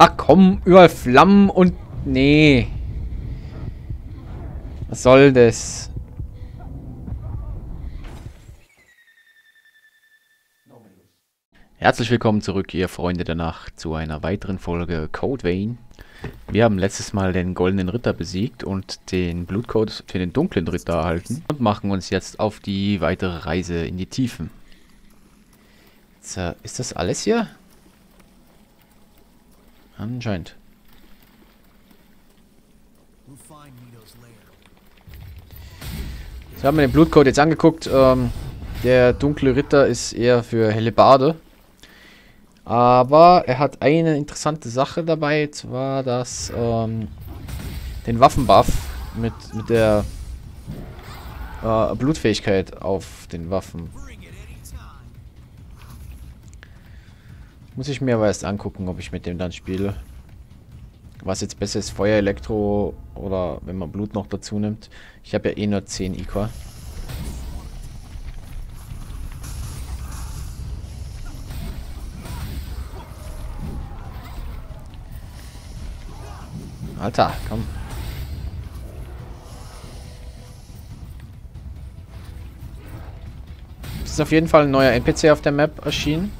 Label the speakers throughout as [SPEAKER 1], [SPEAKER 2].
[SPEAKER 1] Ach komm, überall Flammen und... Nee. Was soll das? Herzlich willkommen zurück, ihr Freunde der Nacht, zu einer weiteren Folge Code Vein. Wir haben letztes Mal den Goldenen Ritter besiegt und den Blutcode für den Dunklen Ritter erhalten und machen uns jetzt auf die weitere Reise in die Tiefen. Jetzt, äh, ist das alles hier? Anscheinend. So haben wir den Blutcode jetzt angeguckt. Ähm, der dunkle Ritter ist eher für helle Bade. Aber er hat eine interessante Sache dabei, zwar dass ähm, den Waffenbuff mit, mit der äh, Blutfähigkeit auf den Waffen. Muss ich mir aber erst angucken, ob ich mit dem dann spiele. Was jetzt besser ist, Feuer, Elektro oder wenn man Blut noch dazu nimmt. Ich habe ja eh nur 10 Iqua. Alter, komm. Es ist auf jeden Fall ein neuer NPC auf der Map erschienen.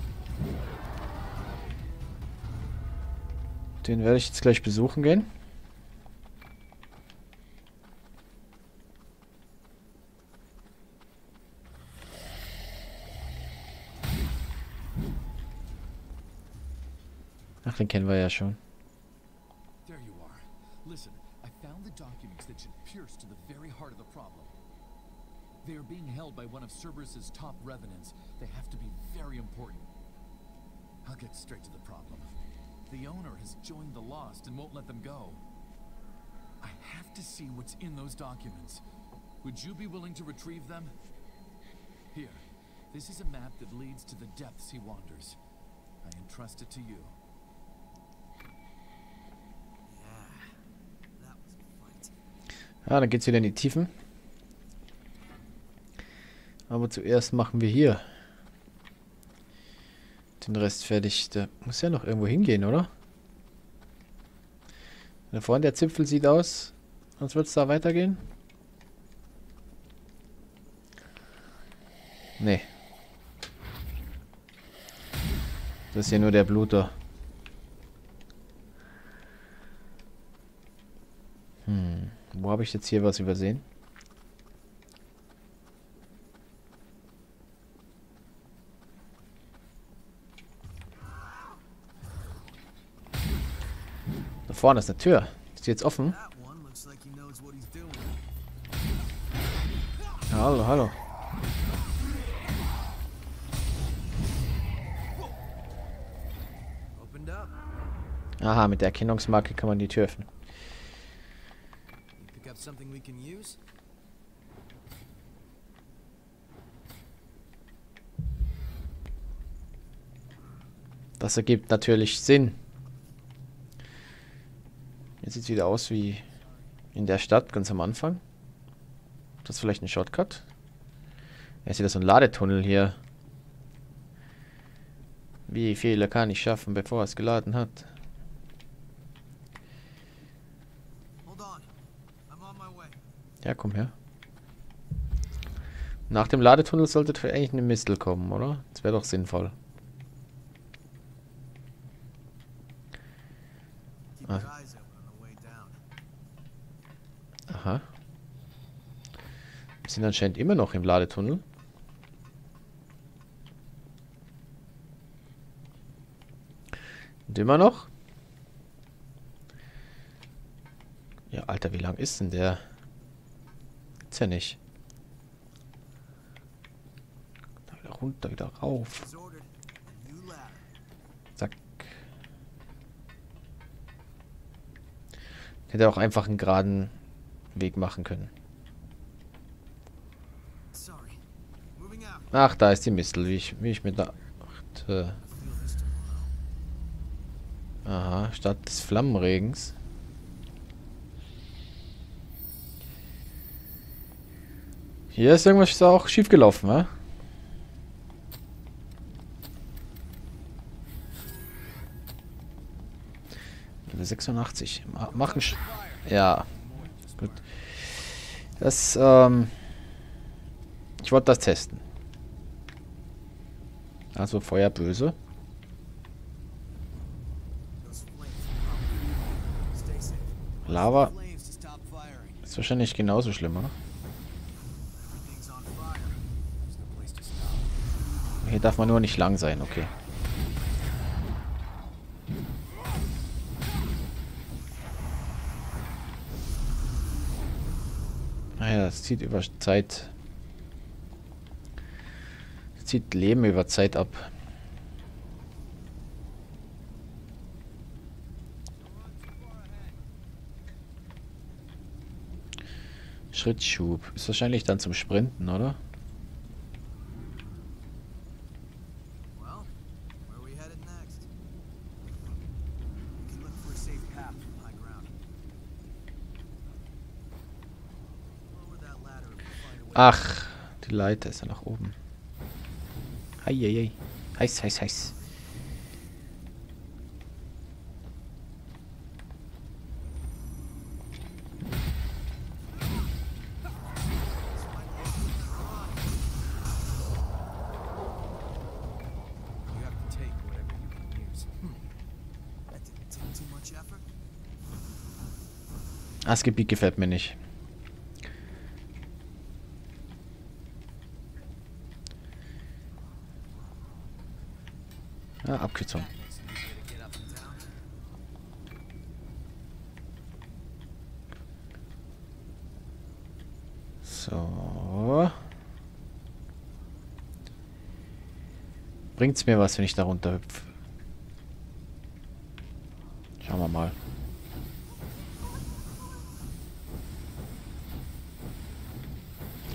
[SPEAKER 1] Den werde ich jetzt gleich besuchen gehen. Ach, den kennen wir ja schon. They are being held by one of Cerberus's top revenants. They have to be very important. I'll get straight to the problem. The owner has joined the Lost and won't let them go. I have to see what's in those documents. Would you be willing to retrieve them? Here, this is a map that leads to the depths he wanders. I entrust it to you. Ah, dann geht's wieder in die Tiefen. Aber zuerst machen wir hier den Rest fertig. Der muss ja noch irgendwo hingehen, oder? Da vorne der Zipfel sieht aus, als würde es da weitergehen. Nee. Das ist ja nur der Bluter. Hm. Wo habe ich jetzt hier was übersehen? Vorne ist eine Tür. Ist die jetzt offen? Hallo, hallo. Aha, mit der Erkennungsmarke kann man die Tür öffnen. Das ergibt natürlich Sinn. Jetzt sieht es wieder aus wie in der Stadt ganz am Anfang. Das ist vielleicht ein Shortcut. Jetzt ist wieder so ein Ladetunnel hier. Wie viele kann ich schaffen, bevor es geladen hat? Ja, komm her. Nach dem Ladetunnel sollte eigentlich eine Mistel kommen, oder? Das wäre doch sinnvoll. Ah. Aha. Wir sind anscheinend immer noch im Ladetunnel. Und immer noch? Ja, Alter, wie lang ist denn der? Ist ja nicht. Da wieder runter, wieder rauf. Zack. Hätte auch einfach einen geraden Weg machen können. Ach, da ist die Mistel, wie ich, wie ich mir dachte. Aha, statt des Flammenregens. Hier ist irgendwas auch schief gelaufen, wa? Level 86. Ma machen. Sch ja. Gut. Das, ähm. Ich wollte das testen. Also Feuer böse. Lava ist wahrscheinlich genauso schlimm, oder? Hier darf man nur nicht lang sein, okay. Das zieht über Zeit. Das zieht Leben über Zeit ab. Schrittschub. Ist wahrscheinlich dann zum Sprinten, oder? Ach, die Leiter ist ja nach oben. Heieiei. Heiß, heiß, heiß. Das Gebiet gefällt mir nicht. Ja, Abkürzung. So. Bringt's mir was, wenn ich da runter hüpfe? Schauen wir mal.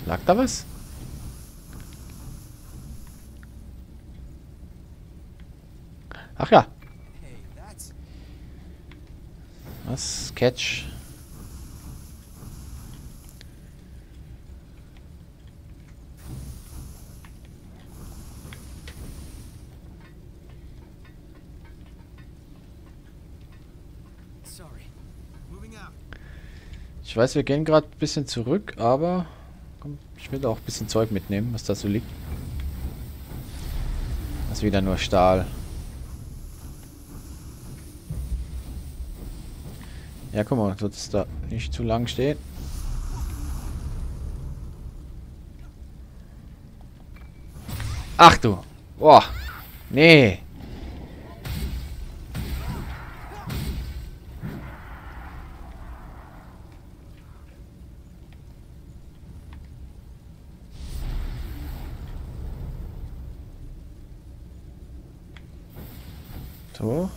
[SPEAKER 1] Lag da was? Ach ja. Was? Catch. Ich weiß, wir gehen gerade ein bisschen zurück, aber komm, ich will auch ein bisschen Zeug mitnehmen, was da so liegt. Das ist wieder nur Stahl. Ja, guck mal, soll es da nicht zu lang stehen. Ach du. Boah. Nee. So.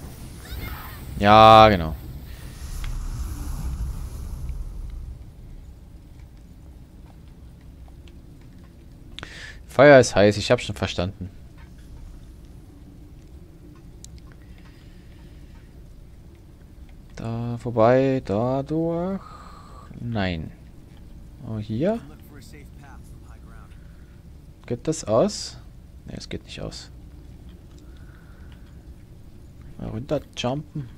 [SPEAKER 1] Ja, genau. Feuer ist heiß, ich habe schon verstanden. Da vorbei, da durch. Nein. Oh, hier. Geht das aus? Ne, es geht nicht aus. Mal runter jumpen.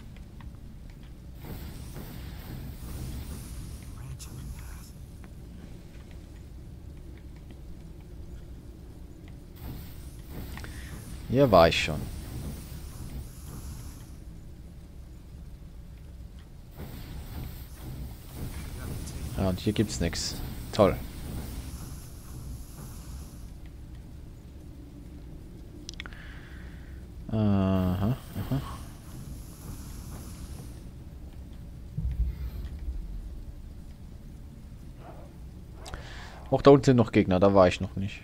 [SPEAKER 1] Hier war ich schon. Ja, und hier gibt's nichts. Toll. Aha, aha. Auch da unten sind noch Gegner, da war ich noch nicht.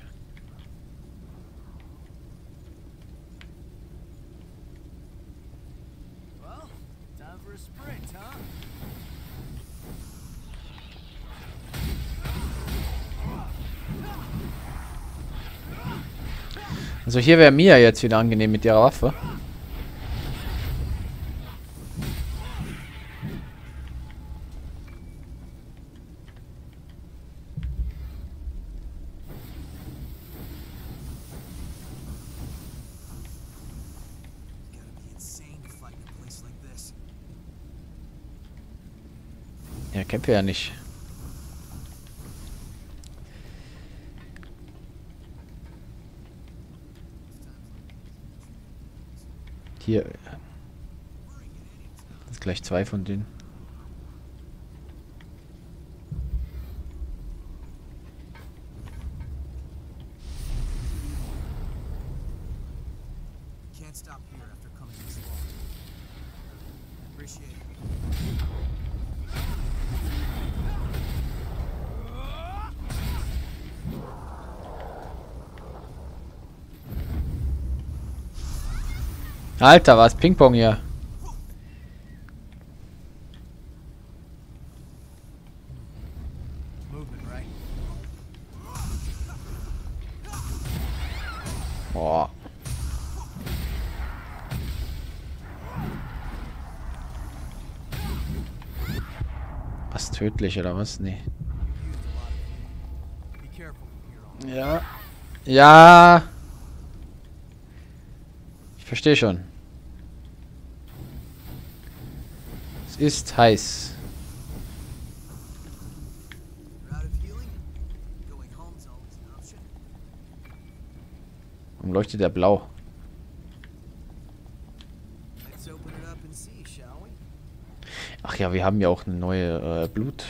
[SPEAKER 1] Also hier wäre Mia jetzt wieder angenehm mit ihrer Waffe. Ja, kämpfe ja nicht. Hier. Das gleich zwei von denen. Alter, was? Ping-Pong hier. Boah. Was tödlich oder was? Nee. Ja. Ja. Ich verstehe schon. Es ist heiß. Warum leuchtet der blau? Ach ja, wir haben ja auch eine neue äh, Blut.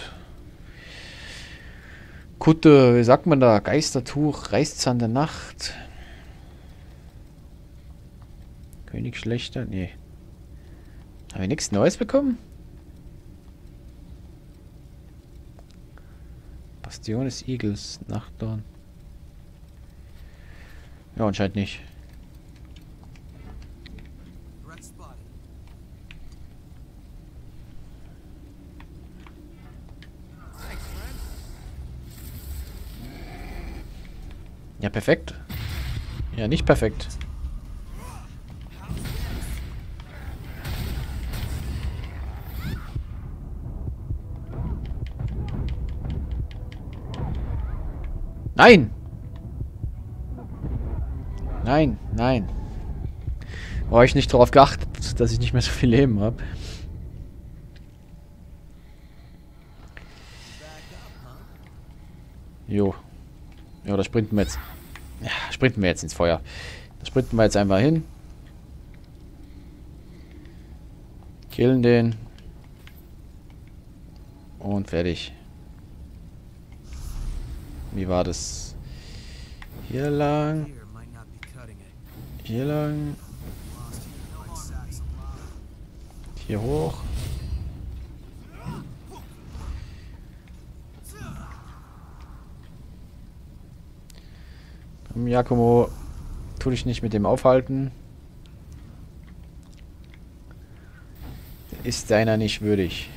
[SPEAKER 1] Kutte, wie sagt man da? Geistertuch, Reißzahn der Nacht. König schlechter? Nee. Haben wir nichts Neues bekommen? Bastion des Igels, Nachtdorn. Ja, anscheinend nicht. Ja, perfekt. Ja, nicht perfekt. Nein! Nein, nein. Oh, ich nicht darauf geachtet, dass ich nicht mehr so viel Leben habe. Jo. Ja, da sprinten wir jetzt. Ja, sprinten wir jetzt ins Feuer. Da sprinten wir jetzt einfach hin. Killen den. Und fertig. Wie war das? Hier lang. Hier lang. Hier hoch. Komm, Giacomo, tu dich nicht mit dem aufhalten. Ist deiner nicht würdig.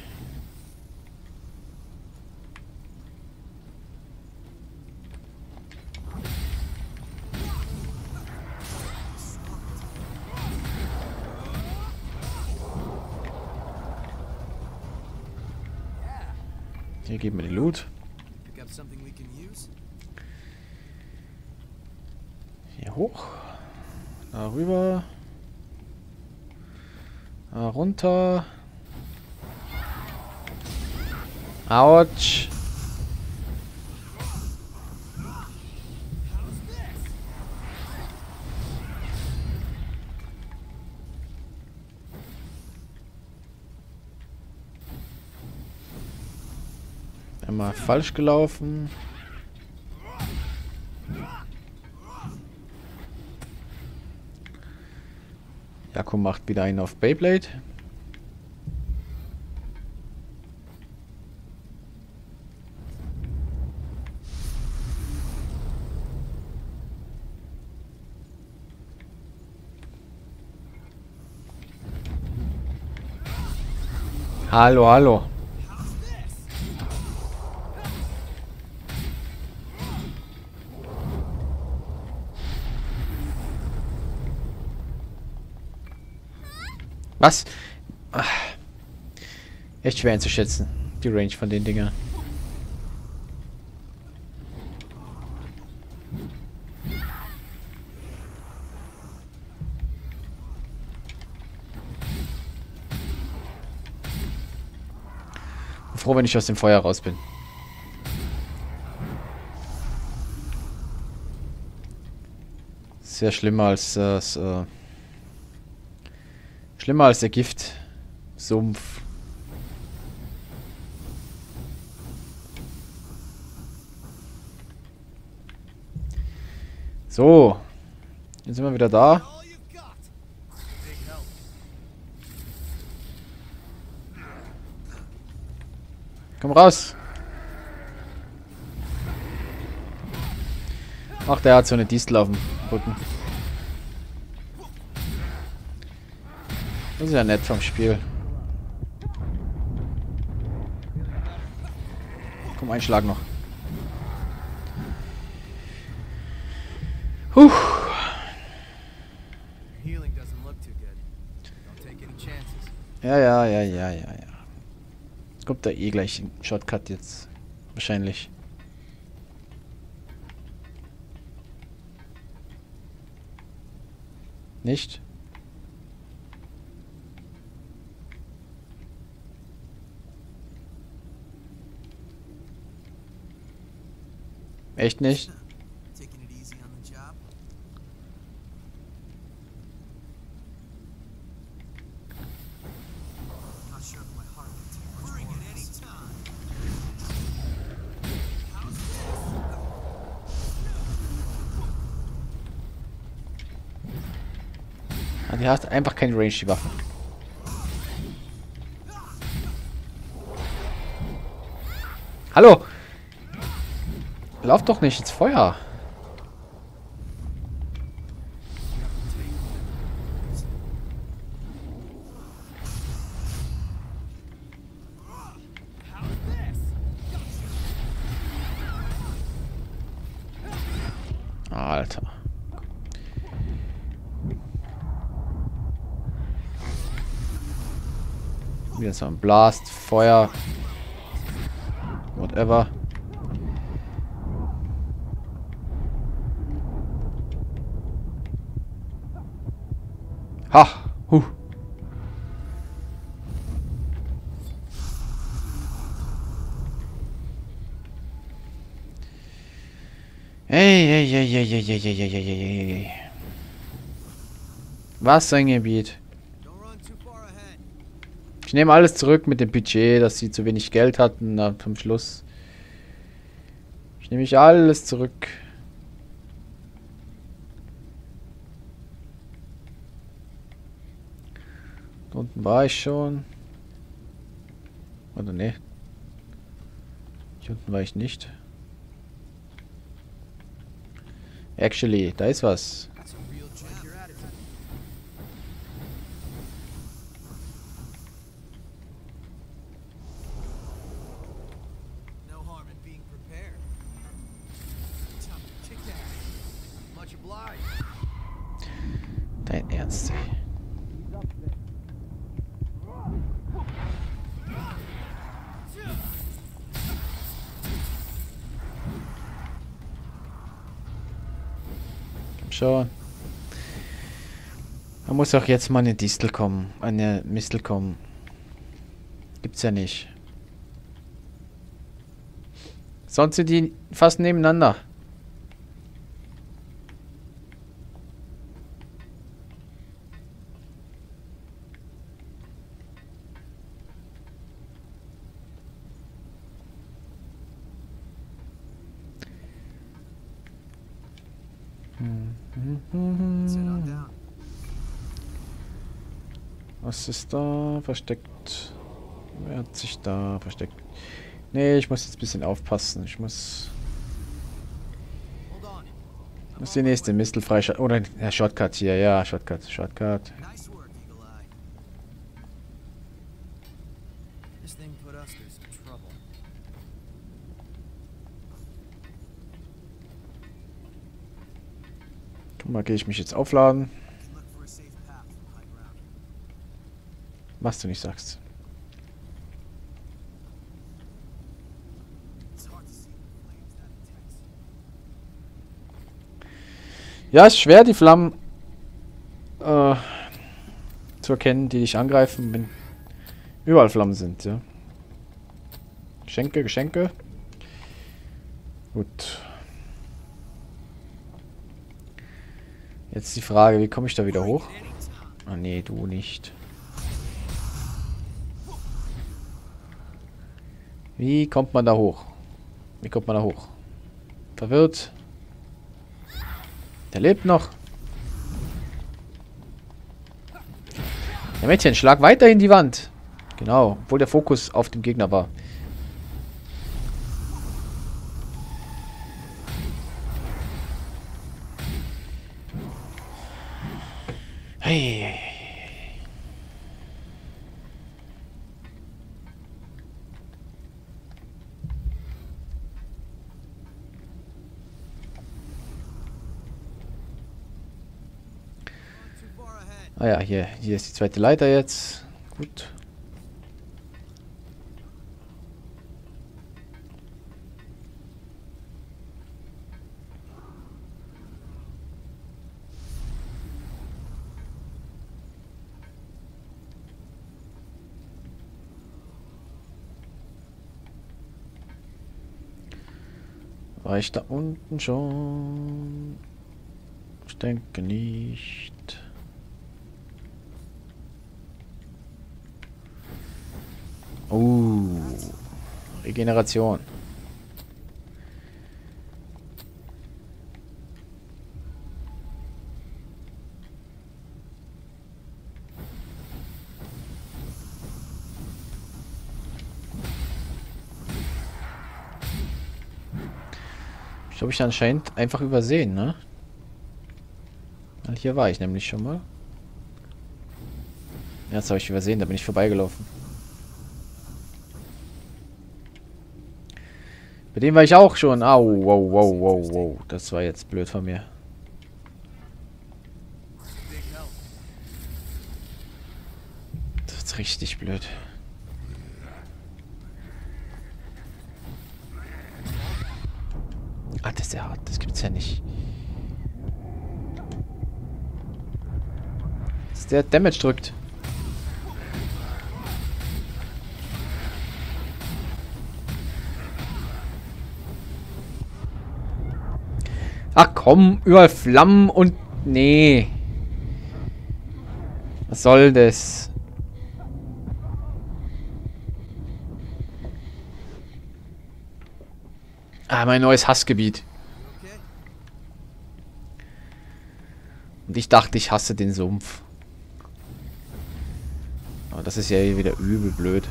[SPEAKER 1] Hier geben wir den Loot. Hier hoch. Da rüber. Da runter. Autsch. Einmal falsch gelaufen. Jakko macht wieder einen auf Beyblade. Hallo, hallo. Was? Ach. Echt schwer einzuschätzen, die Range von den Dinger. froh, wenn ich aus dem Feuer raus bin. Sehr schlimmer als das, äh, schlimmer als der Giftsumpf. So. Jetzt sind wir wieder da. Komm raus. Ach, der hat so eine Distel auf dem Rücken. Das ist ja nett vom Spiel. Komm, ein Schlag noch.
[SPEAKER 2] Chances.
[SPEAKER 1] Ja, ja, ja, ja, ja, ja. Kommt da eh gleich ein Shortcut jetzt. Wahrscheinlich. Nicht?
[SPEAKER 2] Time.
[SPEAKER 1] Ah, Die hat einfach keine Range, die Waffe. Hallo! Lauf doch nicht ins Feuer. Alter. Wieder so ein Blast, Feuer. Whatever. Ha! Huh. Ey, ey, ey, ey, ey, ey, ey, ey, ey, ey. Was ein Gebiet. Ich nehme alles zurück mit dem Budget, dass sie zu wenig Geld hatten na, zum Schluss. Ich nehme ich alles zurück. Unten war ich schon. Oder ne? Hier unten war ich nicht. Actually, da ist was. Schon. Da muss auch jetzt mal eine Distel kommen. Eine Mistel kommen. Gibt's ja nicht. Sonst sind die fast nebeneinander. Was ist da versteckt? Wer hat sich da versteckt? Nee, ich muss jetzt ein bisschen aufpassen. Ich muss, muss die nächste Mistel freischalten. Oder ja, Shortcut hier. Ja, Shortcut, Shortcut. Guck mal, gehe ich mich jetzt aufladen. Was du nicht sagst. Ja, ist schwer, die Flammen äh, zu erkennen, die dich angreifen, wenn überall Flammen sind, ja. Geschenke, Geschenke. Gut. Jetzt die Frage, wie komme ich da wieder hoch? Ah nee, du nicht. Wie kommt man da hoch? Wie kommt man da hoch? Verwirrt. Der lebt noch. Der Mädchen, schlag weiter in die Wand. Genau, obwohl der Fokus auf dem Gegner war. Hey. Ah ja, hier, hier ist die zweite Leiter jetzt. Gut. War ich da unten schon? Ich denke nicht. Oh. Regeneration. Ich habe ich anscheinend einfach übersehen, ne? Hier war ich nämlich schon mal. Das habe ich übersehen, da bin ich vorbeigelaufen. Bei dem war ich auch schon. Au, wow, wow, wow, wow. Das war jetzt blöd von mir. Das ist richtig blöd. Ah, das ist ja hart. Das gibt's ja nicht. Dass der Damage drückt. Ach komm, überall Flammen und... Nee. Was soll das? Ah, mein neues Hassgebiet. Und ich dachte, ich hasse den Sumpf. Aber das ist ja wieder übel blöd.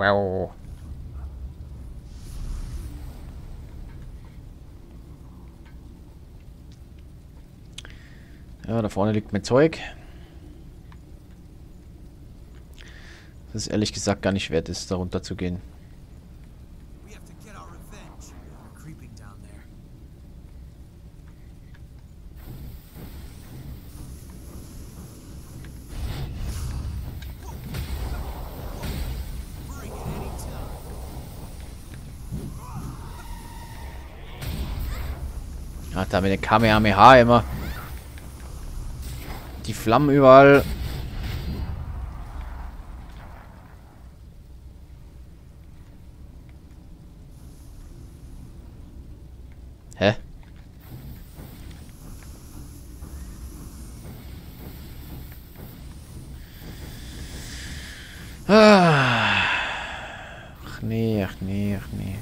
[SPEAKER 1] Wow. Ja, da vorne liegt mein Zeug. Das ist ehrlich gesagt gar nicht wert ist, darunter zu gehen. Da mit den Kamehameha immer. Die Flammen überall. Hä? Ah. Ach nee, ach nee, ach nee.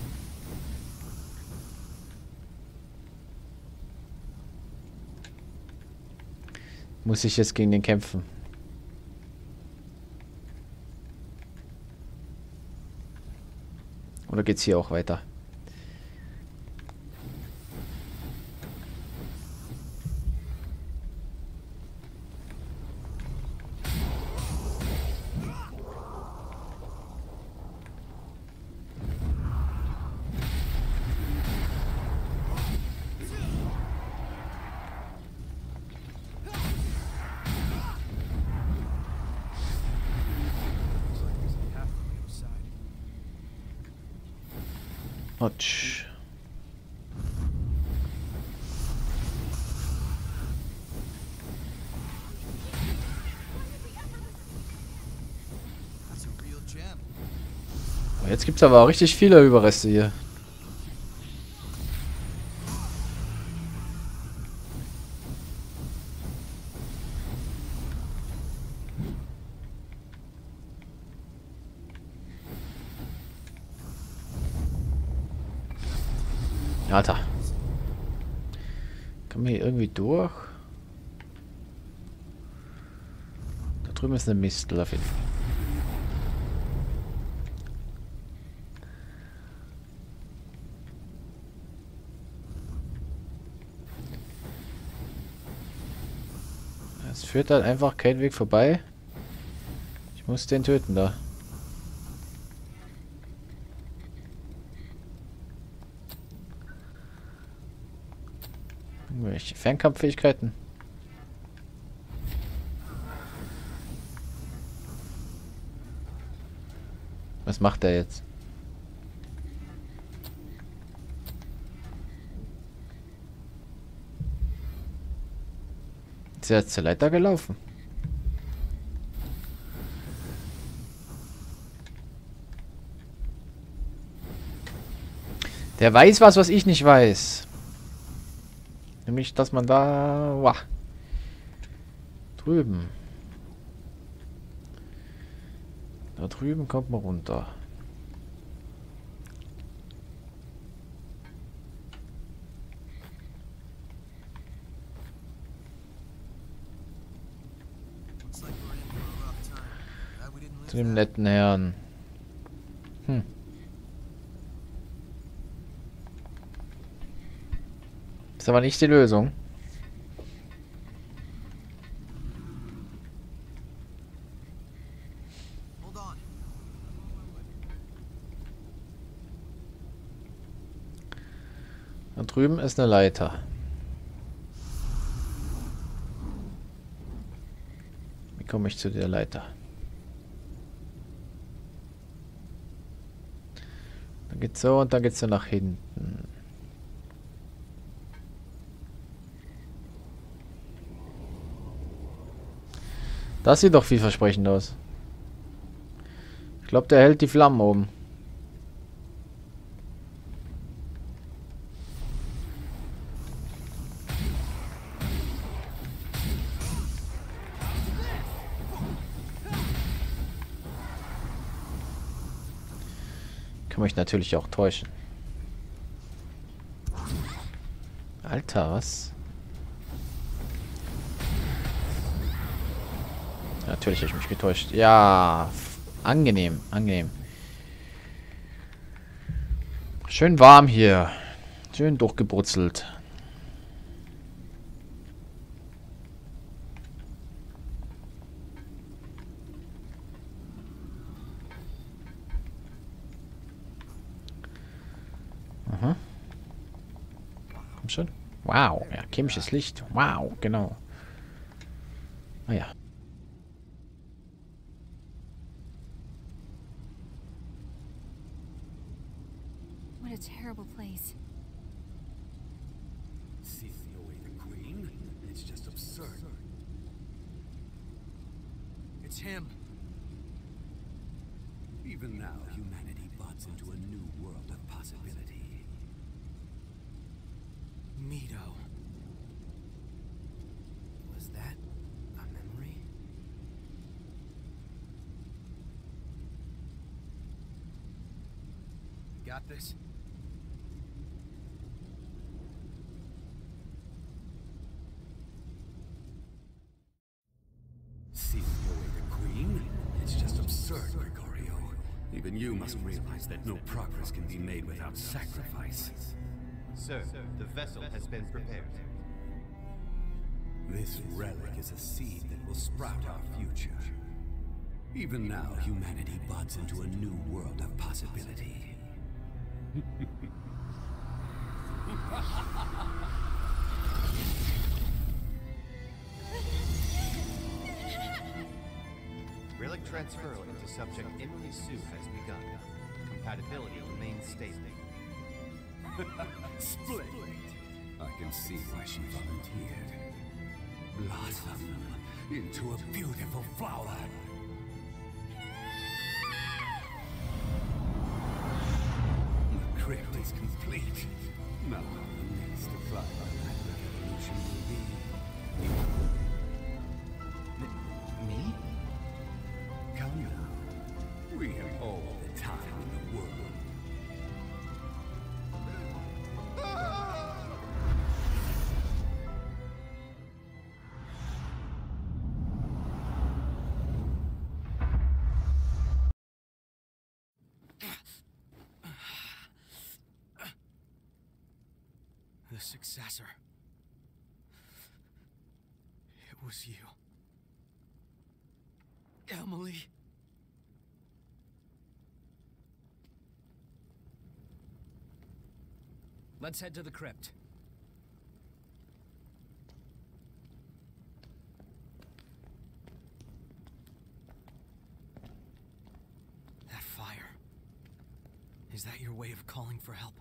[SPEAKER 1] Muss ich jetzt gegen den kämpfen? Oder geht's hier auch weiter? Gibt aber auch richtig viele Überreste hier. Alter. Kommen wir hier irgendwie durch? Da drüben ist eine Mistel auf jeden Fall. Es führt halt einfach kein Weg vorbei. Ich muss den töten da. Irgendwelche Fernkampffähigkeiten. Was macht er jetzt? Ist jetzt zur Leiter gelaufen? Der weiß was, was ich nicht weiß. Nämlich, dass man da... Wah, drüben. Da drüben kommt man runter. Dem netten Herrn. Hm. Ist aber nicht die Lösung. Da drüben ist eine Leiter. Wie komme ich zu der Leiter? Dann geht's so und dann geht's so nach hinten. Das sieht doch vielversprechend aus. Ich glaube, der hält die Flammen oben. Mich natürlich auch täuschen. Alter, was? Natürlich habe ich mich getäuscht. Ja, angenehm, angenehm. Schön warm hier. Schön durchgebrutzelt. Aha. Komm schon. Wow, ja, chemisches Licht. Wow, genau. Ah ja.
[SPEAKER 2] This?
[SPEAKER 3] See away the queen? It's just absurd, Gregorio. Even you must realize that no progress can be made without sacrifice.
[SPEAKER 4] Sir, the vessel has been prepared.
[SPEAKER 3] This relic is a seed that will sprout our future. Even now, humanity buds into a new world of possibility.
[SPEAKER 4] Relic transfer into subject Emily Sue has begun. Compatibility remains stable.
[SPEAKER 3] Split! I can see why she volunteered. Blossom into a beautiful flower. Crypt is complete. Now the to fly by that revolution will be The
[SPEAKER 5] successor. It was you. Emily. Let's head to the crypt. That fire. Is that your way of calling for help?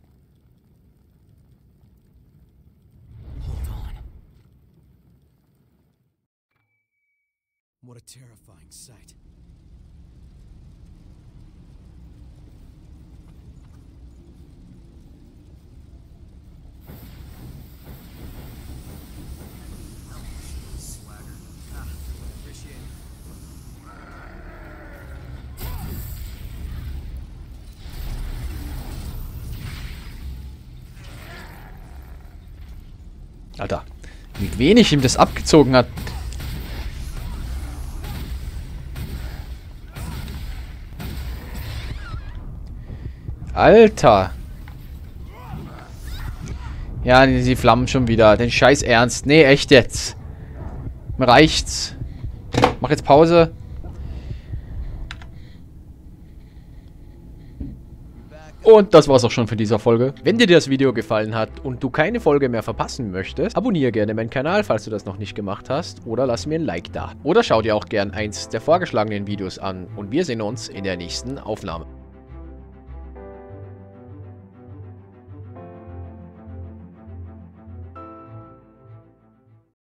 [SPEAKER 5] Terrifying sight. Swagger. Ah.
[SPEAKER 1] Alter, wie wenig ihm das abgezogen hat. Alter. Ja, die Flammen schon wieder. Den Scheiß ernst. Nee, echt jetzt. Mir reicht's. Mach jetzt Pause. Und das war's auch schon für diese Folge. Wenn dir das Video gefallen hat und du keine Folge mehr verpassen möchtest, abonniere gerne meinen Kanal, falls du das noch nicht gemacht hast, oder lass mir ein Like da. Oder schau dir auch gern eins der vorgeschlagenen Videos an und wir sehen uns in der nächsten Aufnahme.